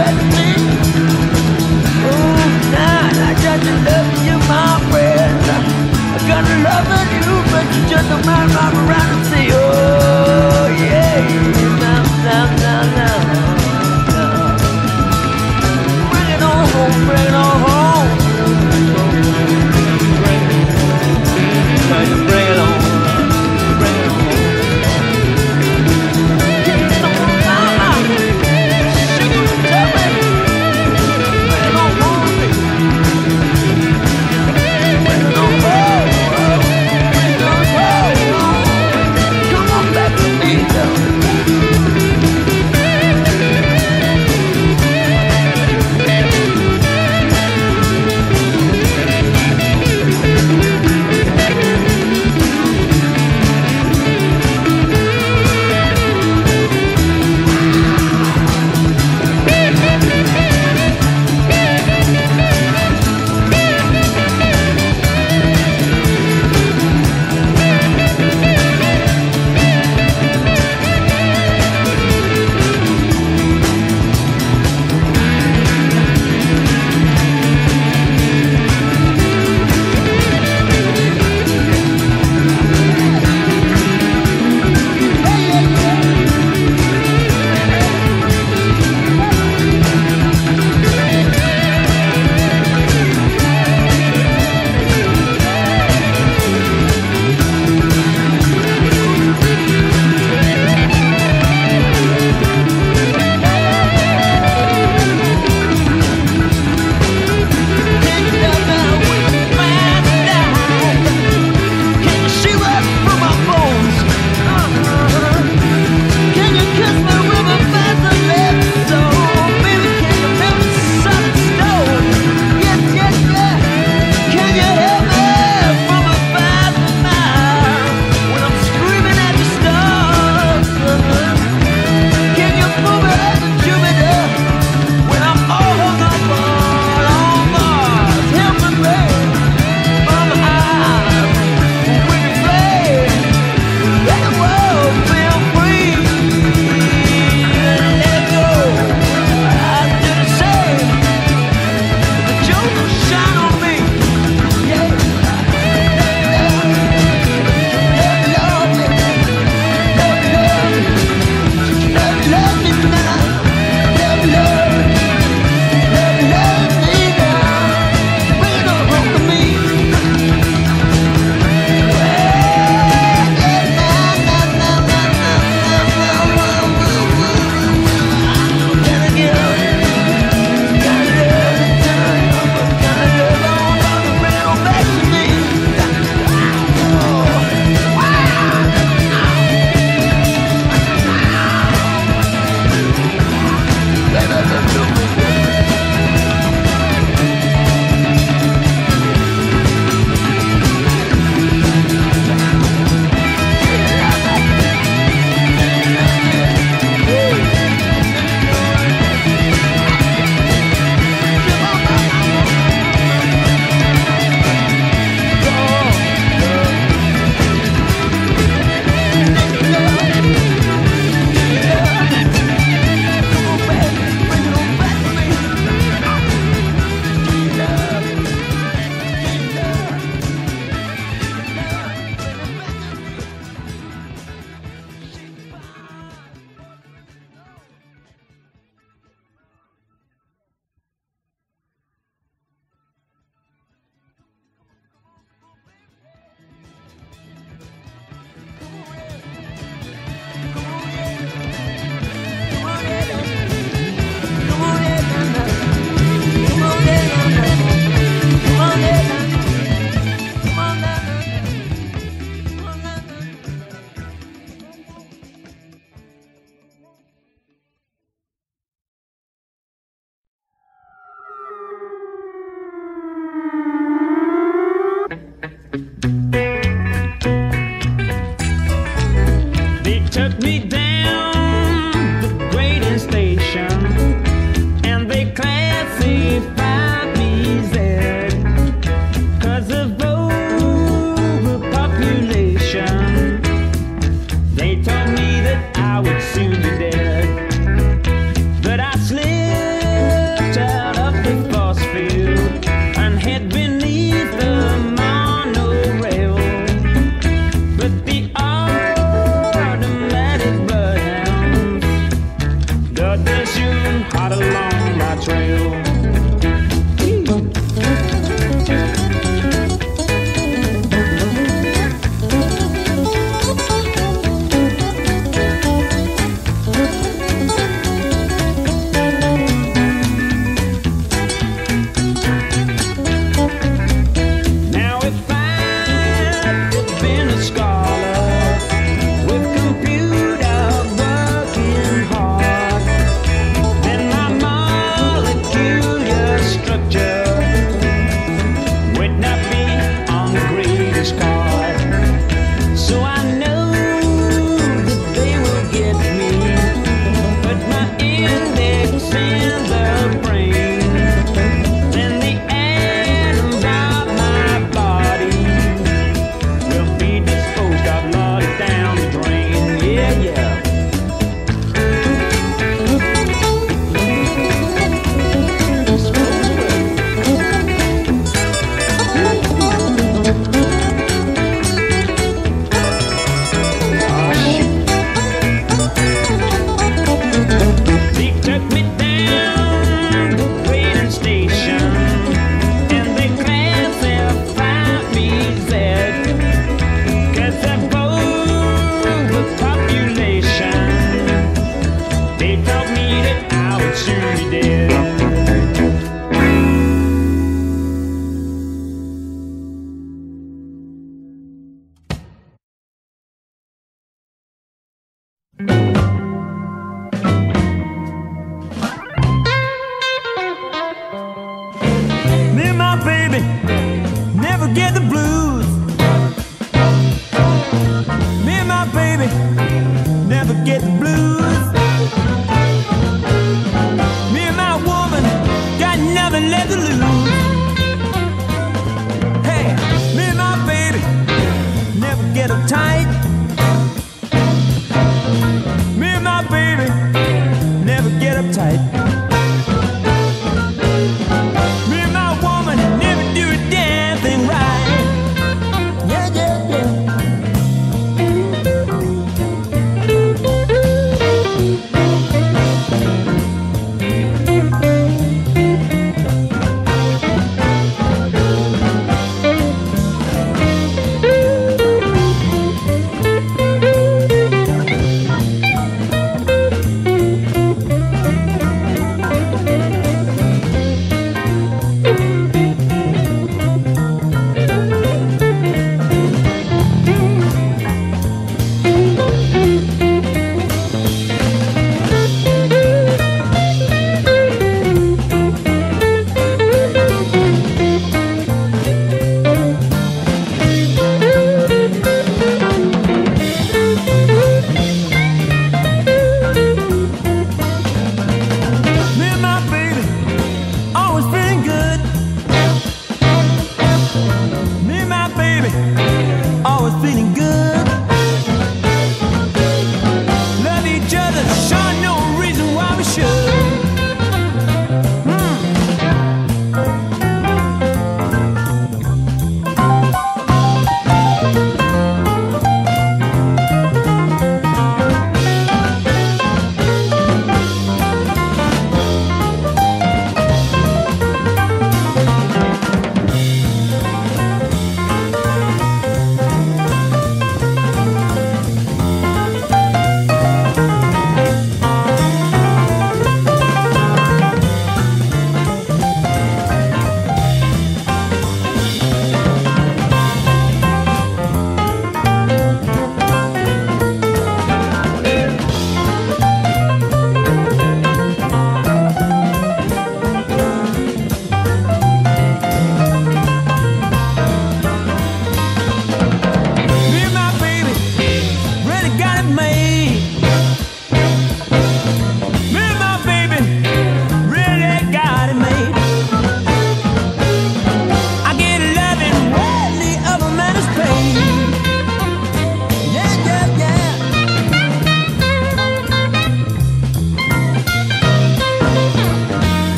with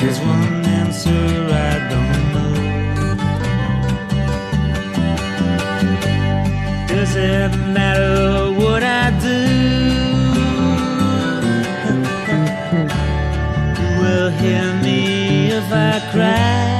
There's one answer I don't know. Does it matter what I do? Who will hear me if I cry?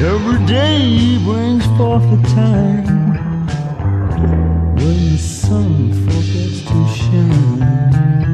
Every day brings forth a time when the sun forgets to shine.